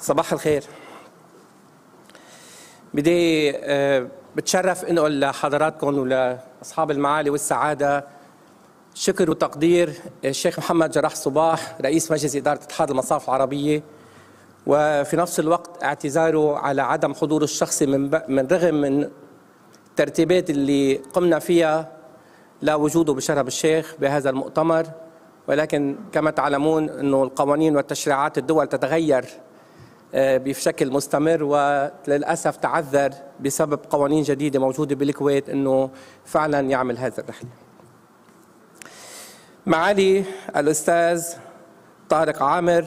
صباح الخير. آه، بتشرف إنه لحضراتكم ولأصحاب المعالي والسعادة. شكر وتقدير الشيخ محمد جراح صباح رئيس مجلس إدارة اتحاد المصارف العربية. وفي نفس الوقت اعتذاره على عدم حضوره الشخصي من من رغم من الترتيبات اللي قمنا فيها لا وجوده بشرب الشيخ بهذا المؤتمر. ولكن كما تعلمون إنه القوانين والتشريعات الدول تتغير آه، بشكل مستمر وللأسف تعذر بسبب قوانين جديدة موجودة بالكويت إنه فعلا يعمل هذا الرحلة. معالي الأستاذ طارق عامر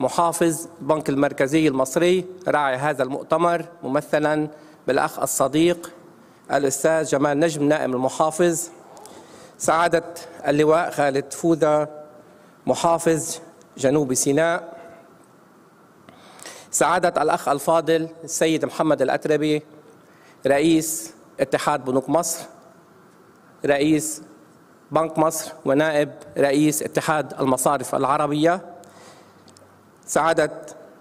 محافظ البنك المركزي المصري راعي هذا المؤتمر ممثلا بالأخ الصديق الأستاذ جمال نجم نائب المحافظ سعادة اللواء خالد فوذا محافظ جنوب سيناء سعادة الأخ الفاضل السيد محمد الأتربي رئيس اتحاد بنوك مصر رئيس بنك مصر ونائب رئيس اتحاد المصارف العربية سعادة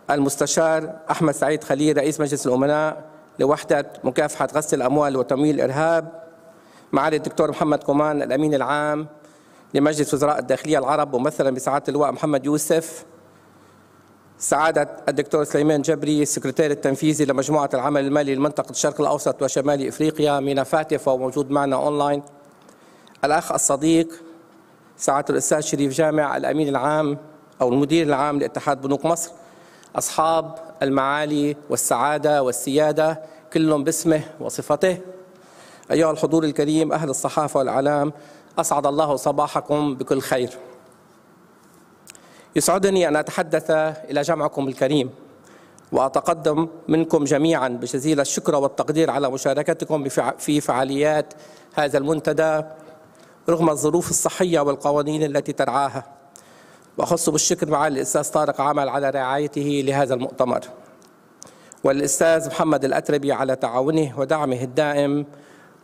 المستشار أحمد سعيد خليل رئيس مجلس الأمناء لوحدة مكافحة غسل الأموال وتمويل الإرهاب معالي الدكتور محمد كومان الأمين العام لمجلس وزراء الداخلية العرب ممثلا بسعادة اللواء محمد يوسف سعادة الدكتور سليمان جبري السكرتير التنفيذي لمجموعة العمل المالي لمنطقة الشرق الأوسط وشمال إفريقيا MENAFATF وهو موجود معنا أونلاين. الأخ الصديق سعادة الأستاذ شريف جامع الأمين العام أو المدير العام لاتحاد بنوك مصر. أصحاب المعالي والسعادة والسيادة كلهم باسمه وصفته. أيها الحضور الكريم أهل الصحافة والإعلام أسعد الله صباحكم بكل خير. يسعدني أن أتحدث إلى جمعكم الكريم وأتقدم منكم جميعا بجزيل الشكر والتقدير على مشاركتكم في فعاليات هذا المنتدى رغم الظروف الصحية والقوانين التي ترعاها. وأخص بالشكر معالي الأستاذ طارق عمل على رعايته لهذا المؤتمر. والأستاذ محمد الأتربي على تعاونه ودعمه الدائم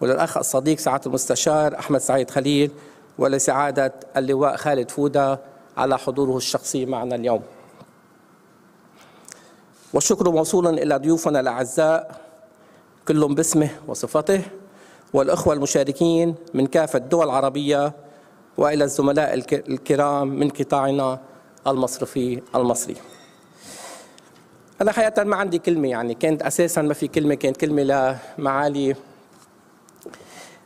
وللأخ الصديق سعادة المستشار أحمد سعيد خليل ولسعادة اللواء خالد فودة على حضوره الشخصي معنا اليوم. والشكر موصولا إلى ضيوفنا الأعزاء كلهم باسمه وصفته والأخوة المشاركين من كافة الدول العربية وإلى الزملاء الكرام من قطاعنا المصرفي المصري. أنا حقيقة ما عندي كلمة يعني كانت أساسا ما في كلمة كانت كلمة لمعالي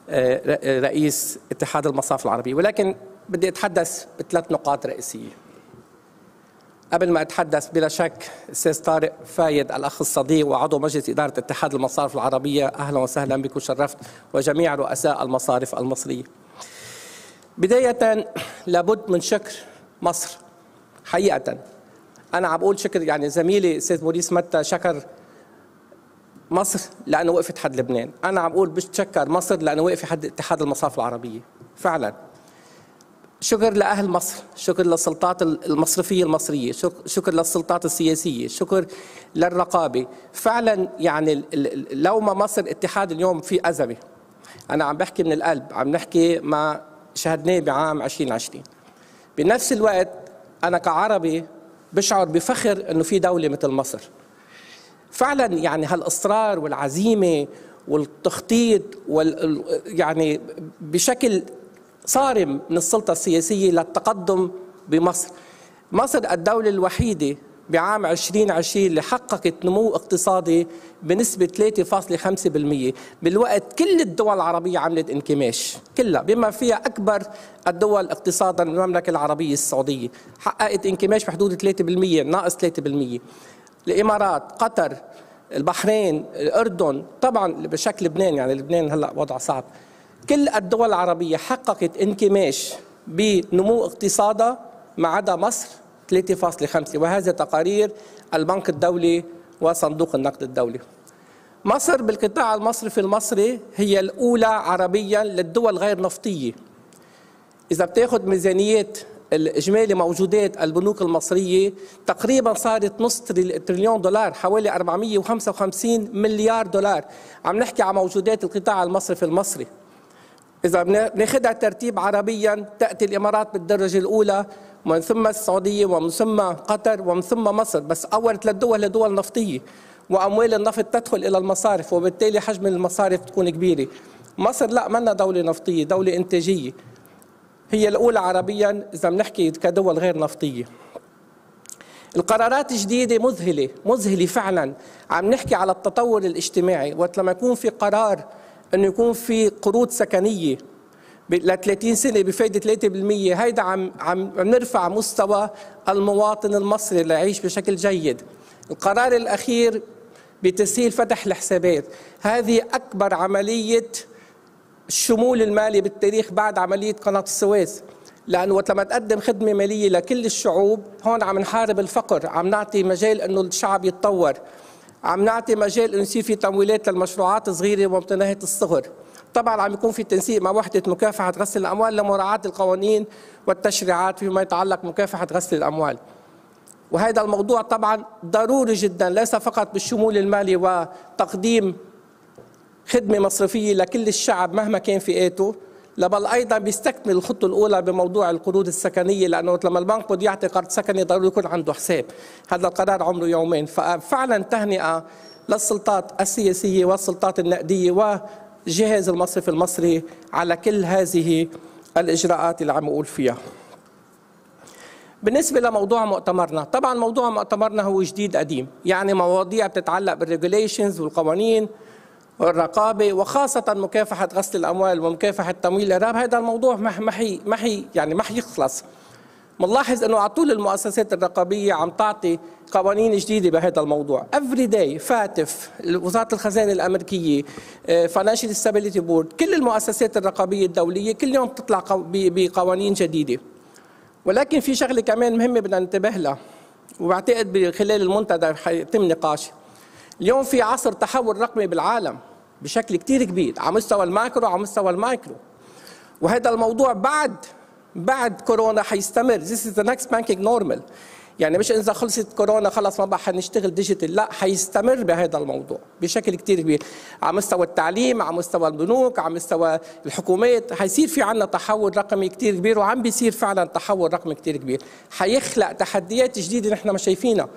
آه، رئيس اتحاد المصاف العربي. ولكن بدي أتحدث بثلاث نقاط رئيسية. قبل ما أتحدث بلا شك أستاذ طارق فايد الأخ الصديق وعضو مجلس إدارة اتحاد المصارف العربية. أهلا وسهلا بك وشرفت وجميع رؤساء المصارف المصرية. بداية لابد من شكر مصر. حقيقة أنا عم بقول شكر يعني زميلي أستاذ موريس متى شكر مصر لأنه وقفت حد لبنان، أنا عم بقول بتشكر مصر لأنه وقفت حد اتحاد المصارف العربية، فعلا. شكر لأهل مصر شكر للسلطات المصرفية المصرية شكر للسلطات السياسية شكر للرقابة. فعلا يعني لو ما مصر اتحاد اليوم في أزمة أنا عم بحكي من القلب عم نحكي ما شهدناه بعام 2020 بنفس الوقت أنا كعربي بشعر بفخر أنه في دولة مثل مصر. فعلا يعني هالإصرار والعزيمة والتخطيط وال يعني بشكل صارم من السلطة السياسية للتقدم بمصر. مصر الدولة الوحيدة بعام 2020 اللي حققت نمو اقتصادي بنسبة 3.5% بالوقت كل الدول العربية عملت انكماش كلها بما فيها أكبر الدول اقتصادا المملكة العربية السعودية. حققت انكماش بحدود 3% ناقص 3% الإمارات قطر البحرين الأردن طبعا بشكل لبنان يعني لبنان هلأ وضع صعب. كل الدول العربية حققت انكماش بنمو اقتصادها ما عدا مصر 3.5 وهذا تقارير البنك الدولي وصندوق النقد الدولي. مصر بالقطاع المصرفي المصري هي الأولى عربيا للدول غير نفطية. إذا بتاخذ ميزانية الإجمالي موجودات البنوك المصرية تقريبا صارت نص تريليون دولار حوالي 455 مليار دولار. عم نحكي عن موجودات القطاع المصرفي المصري. إذا بناخذها ترتيب عربيا تأتي الإمارات بالدرجة الأولى ومن ثم السعودية ومن ثم قطر ومن ثم مصر. بس أول ثلاث دول لدول نفطية وأموال النفط تدخل إلى المصارف وبالتالي حجم المصارف تكون كبيرة. مصر لا منا دولة نفطية دولة إنتاجية. هي الأولى عربيا إذا بنحكي كدول غير نفطية. القرارات جديدة مذهلة مذهلة فعلا. عم نحكي على التطور الاجتماعي وقت لما يكون في قرار انه يكون في قروض سكنية. ل 30 سنة بفائده 3% هيدا عم عم نرفع مستوى المواطن المصري اللي يعيش بشكل جيد. القرار الأخير بتسهيل فتح الحسابات. هذه أكبر عملية الشمول المالي بالتاريخ بعد عملية قناة السويس. لأنه وقت لما تقدم خدمة مالية لكل الشعوب هون عم نحارب الفقر. عم نعطي مجال إنه الشعب يتطور. عم نعطي مجال إنه يصير في تمويلات للمشروعات الصغيرة ومتناهيه الصغر. طبعا عم يكون في تنسيق مع وحدة مكافحة غسل الأموال لمراعاة القوانين والتشريعات فيما يتعلق مكافحه غسل الأموال. وهذا الموضوع طبعا ضروري جدا ليس فقط بالشمول المالي وتقديم خدمة مصرفية لكل الشعب مهما كان فئاته. بل أيضا بيستكمل الخطوة الأولى بموضوع القروض السكنية لأنه لما البنك بده يعطي قرض سكني ضروري يكون عنده حساب. هذا القرار عمره يومين. ففعلا تهنئة للسلطات السياسية والسلطات النقدية والجهاز المصرفي المصري على كل هذه الإجراءات اللي عم أقول فيها. بالنسبة لموضوع مؤتمرنا طبعا موضوع مؤتمرنا هو جديد قديم. يعني مواضيع بتتعلق بالريجوليشنز والقوانين والرقابة وخاصة مكافحة غسل الأموال ومكافحة تمويل الإرهاب هذا الموضوع ما حي ما حي يعني ما حيخلص بنلاحظ إنه على طول المؤسسات الرقابية عم تعطي قوانين جديدة بهذا الموضوع. every day FATF وزارة الخزانة الأمريكية Financial Stability Board كل المؤسسات الرقابية الدولية كل يوم تطلع بقوانين جديدة. ولكن في شغلة كمان مهمة بدنا ننتبه لها وبعتقد خلال المنتدى حيتم نقاش اليوم في عصر تحول رقمي بالعالم بشكل كتير كبير على مستوى ال macro على مستوى المايكرو. وهذا الموضوع بعد بعد كورونا حيستمر. This is the next banking normal. يعني مش إذا خلصت كورونا خلص ما بقى حنشتغل digital لا حيستمر بهذا الموضوع بشكل كتير كبير. على مستوى التعليم على مستوى البنوك على مستوى الحكومات حيصير في عنا تحول رقمي كتير كبير وعم بيصير فعلا تحول رقمي كتير كبير. حيخلق تحديات جديدة نحن ما شايفينها.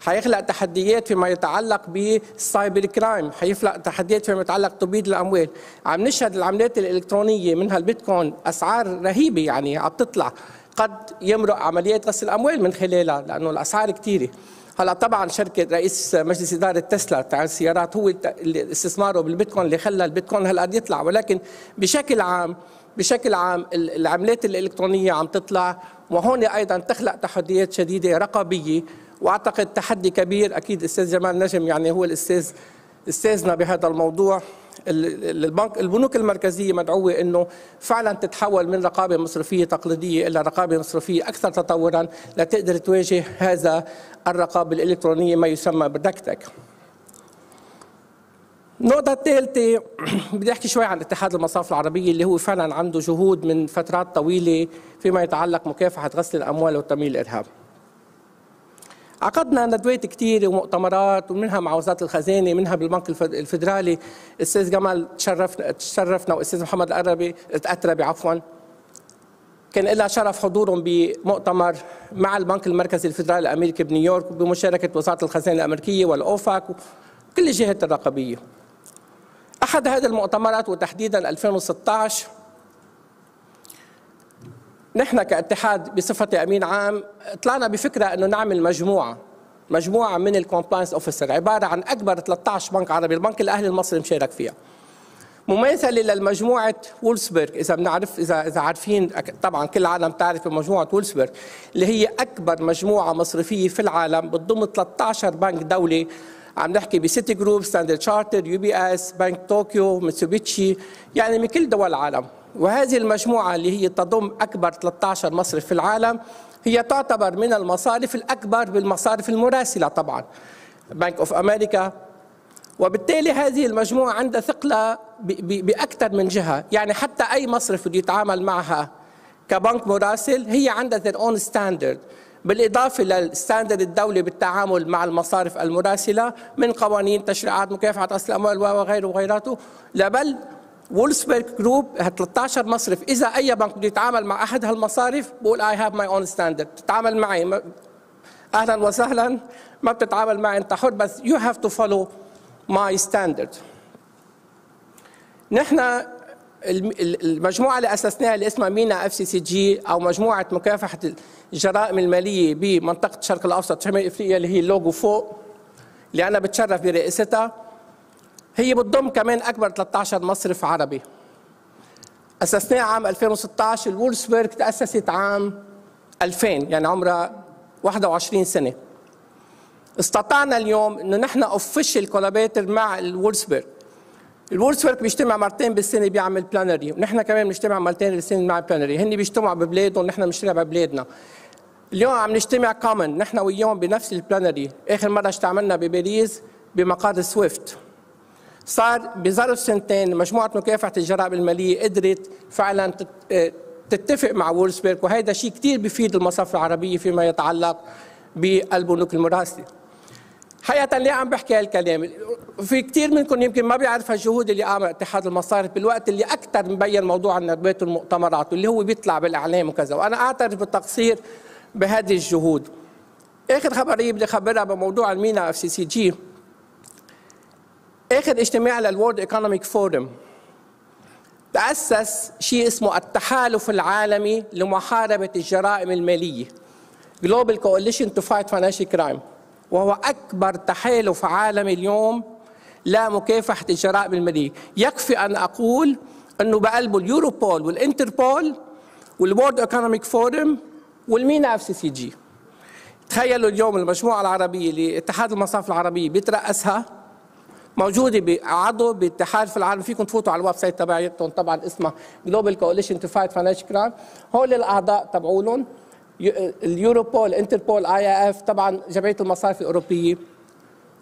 حيخلق تحديات فيما يتعلق بال cyber crime حيخلق تحديات فيما يتعلق بتبييض الأموال. عم نشهد العملات الإلكترونية منها البيتكوين أسعار رهيبة يعني عم تطلع. قد يمرق عمليات غسل الأموال من خلالها لأنه الأسعار كثيره هلأ طبعا شركة رئيس مجلس إدارة تسلا تاع السيارات هو استثماره بالبيتكوين اللي خلى البيتكوين هالقد يطلع. ولكن بشكل عام بشكل عام العملات الإلكترونية عم تطلع. وهون أيضا تخلق تحديات شديدة رقابية. وأعتقد تحدي كبير أكيد أستاذ جمال نجم يعني هو الاستاذ أستاذنا بهذا الموضوع. البنك البنوك المركزية مدعوة إنه فعلا تتحول من رقابة مصرفية تقليدية إلى رقابة مصرفية أكثر تطورا لتقدر تواجه هذا الرقابة الإلكترونية ما يسمى بالدكتك. النقطة الثالثة بدي أحكي شوي عن اتحاد المصارف العربية اللي هو فعلا عنده جهود من فترات طويلة فيما يتعلق مكافحة غسل الأموال وتمويل الإرهاب. عقدنا ندوات كثيرة ومؤتمرات ومنها مع وزارة الخزانة منها بالبنك الفدرالي. الأستاذ جمال تشرفنا تشرفنا. والأستاذ محمد الأربي الأتربي عفوا. كان لها شرف حضورهم بمؤتمر مع البنك المركزي الفدرالي الأمريكي بنيويورك بمشاركة وزارة الخزانة الأمريكية والأوفاك وكل الجهات الرقابية. أحد هذه المؤتمرات وتحديدا 2016 نحن كاتحاد بصفتي امين عام طلعنا بفكرة إنه نعمل مجموعة مجموعة من ال compliance officer عبارة عن أكبر 13 بنك عربي البنك الأهلي المصري مشارك فيها. مماثلة للمجموعة وولسبرغ إذا بنعرف إذا إذا عارفين طبعا كل العالم تعرف مجموعه وولسبرغ اللي هي أكبر مجموعة مصرفية في العالم بتضم 13 بنك دولي. عم نحكي ب Citigroup Standard Chartered UBS بنك طوكيو ميتسوبيتشي يعني من كل دول العالم. وهذه المجموعة اللي هي تضم أكبر 13 مصرف في العالم هي تعتبر من المصارف الأكبر بالمصارف المراسلة طبعا بنك أوف أمريكا وبالتالي هذه المجموعة عندها ثقلة بأكثر من جهة يعني حتى أي مصرف بده يتعامل معها كبنك مراسل هي عندها their own standard. بالإضافة للستاندرد الدولي بالتعامل مع المصارف المراسلة من قوانين تشريعات مكافحة غسل الأموال وغيره وغيراته لبل وولسبرغ group 13 مصرف إذا أي بنك بده يتعامل مع أحد هالمصارف بقول I have my own standard تتعامل معي. أهلا وسهلا. ما بتتعامل معي أنت حر بس you have to follow my standard نحن المجموعة اللي أسسناها اللي اسمها MENA FCCG أو مجموعة مكافحة الجرائم المالية بمنطقة الشرق الأوسط شمال إفريقيا اللي هي اللوجو فوق اللي أنا بتشرف برئاستها هي بتضم كمان أكبر 13 مصرف عربي. اسسناها عام 2016 الوولسبرغ تأسست عام 2000 يعني عمرها 21 سنة. استطعنا اليوم إنه نحن official collaborator مع الوولسبرغ الوولسبرغ بيجتمع مرتين بالسنة بيعمل plenary ونحن كمان بنجتمع مرتين بالسنة مع plenary هن بيجتمعوا ببلادهم ونحن بنجتمع ببلادنا اليوم عم نجتمع common نحن وياهم بنفس ال plenary آخر مرة اجتمعنا بباريس بمقر SWIFT. صار بظرف سنتين مجموعة مكافحه الجرائم الماليه قدرت فعلا تتفق مع وولسبرغ وهذا شيء كثير بفيد المصارف العربية فيما يتعلق بالبنوك المراسلة حقيقة ليه عم بحكي هالكلام؟ في كثير منكم يمكن ما بيعرف الجهود اللي قامها اتحاد المصارف بالوقت اللي أكثر مبين موضوع الندوات والمؤتمرات واللي هو بيطلع بالإعلام وكذا، وأنا أعترف بالتقصير بهذه الجهود. آخر خبرية بدي أخبرها بموضوع ال MENA FCCG. آخر اجتماع لل World Economic Forum تأسس شيء اسمه التحالف العالمي لمحاربة الجرائم المالية. Global Coalition to Fight Financial Crime. وهو أكبر تحالف عالمي اليوم لمكافحة الجرائم المالية يكفي أن أقول أنه بقلبه اليوروبول والإنتربول وال World Economic Forum وال MENA FCCG تخيلوا اليوم المجموعة العربية اللي اتحاد المصارف العربية بيترأسها موجودة بعضو بالتحالف العالمي فيكم تفوتوا على ال website تبعتهم طبعا اسمها Global Coalition to Fight Financial Crime هول الأعضاء تبعولهم اليوروبول انتربول IIF طبعا جمعية المصارف الأوروبية.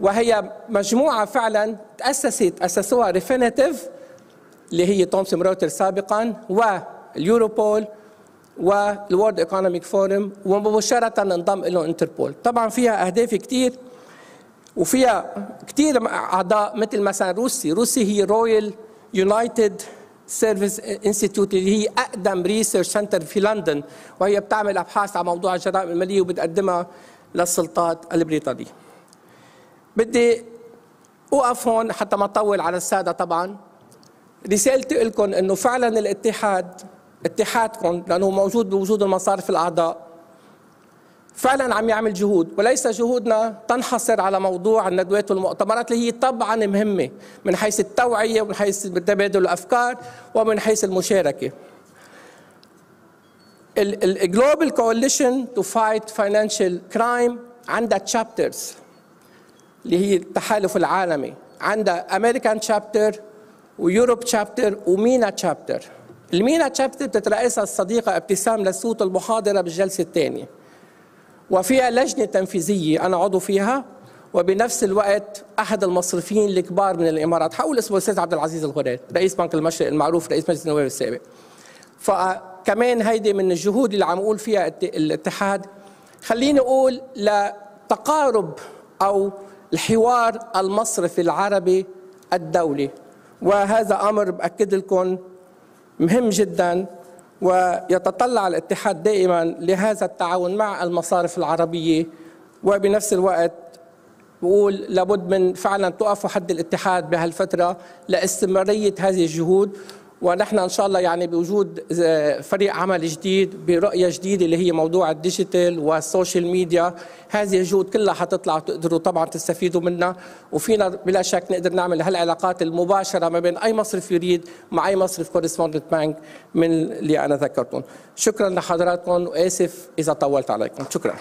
وهي مجموعة فعلا تاسست أسسوها Refinitiv اللي هي Thomson Reuters سابقا واليوروبول وال World Economic Forum ومباشرة انضم له انتربول. طبعا فيها أهداف كثير وفيها كثير أعضاء مثل مثلا RUSI RUSI هي Royal United Service Institute اللي هي أقدم research center في لندن وهي بتعمل أبحاث عن موضوع الجرائم المالية وبتقدمها للسلطات البريطانية. بدي أوقف هون حتى ما أطول على السادة طبعا. رسالتي لكم إنه فعلا الاتحاد اتحادكم لأنه موجود بوجود المصارف الأعضاء فعلا عم يعمل جهود وليس جهودنا تنحصر على موضوع الندوات والمؤتمرات اللي هي طبعا مهمة من حيث التوعية ومن حيث تبادل الأفكار ومن حيث المشاركة. ال Global Coalition to Fight Financial Crime عندها تشابترز اللي هي التحالف العالمي. عندها امريكان تشابتر ويوروب تشابتر ومينا تشابتر المينا تشابتر بتترأسها الصديقة ابتسام لسوت المحاضرة بالجلسة الثانية. وفيها لجنة تنفيذية أنا عضو فيها وبنفس الوقت أحد المصرفين الكبار من الإمارات حول اسمه الأستاذ عبد العزيز الغرير رئيس بنك المشرق المعروف رئيس مجلس النواب السابق. فكمان هيدي من الجهود اللي عم أقول فيها الاتحاد. خليني أقول لتقارب أو الحوار المصرفي العربي الدولي وهذا أمر بأكد لكم مهم جدا. ويتطلع الاتحاد دائما لهذا التعاون مع المصارف العربية. وبنفس الوقت بقول لابد من فعلا توقفوا حد الاتحاد بهالفترة لاستمرارية هذه الجهود. ونحن إن شاء الله يعني بوجود فريق عمل جديد برؤية جديدة اللي هي موضوع ال digital وال social media. هذه الجهود كلها حتطلع تقدروا طبعا تستفيدوا منها. وفينا بلا شك نقدر نعمل هالعلاقات المباشرة ما بين أي مصرف يريد مع أي مصرف correspondent bank من اللي أنا ذكرتهم. شكرا لحضراتكم. واسف إذا طولت عليكم. شكرا.